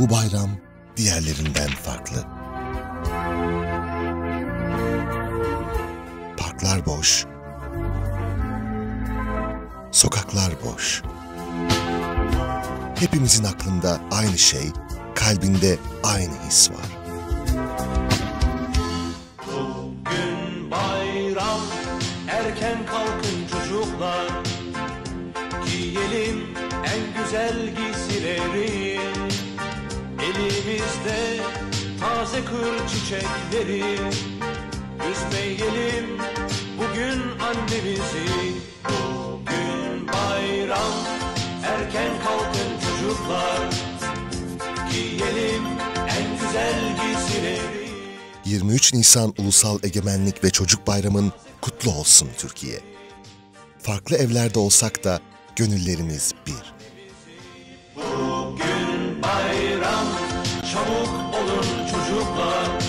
Bu bayram diğerlerinden farklı. Parklar boş, sokaklar boş. Hepimizin aklında aynı şey, kalbinde aynı his var. Bugün bayram erken kalkın çocuklar Giyelim en güzel giysileri Elimizde taze kır çiçekleri Üzmeyelim bugün annemizi Bugün bayram erken kalkın çocuklar Giyelim en güzel giysileri 23 Nisan Ulusal Egemenlik ve Çocuk Bayramın kutlu olsun Türkiye. Farklı evlerde olsak da gönüllerimiz bir. Çabuk olun çocuklar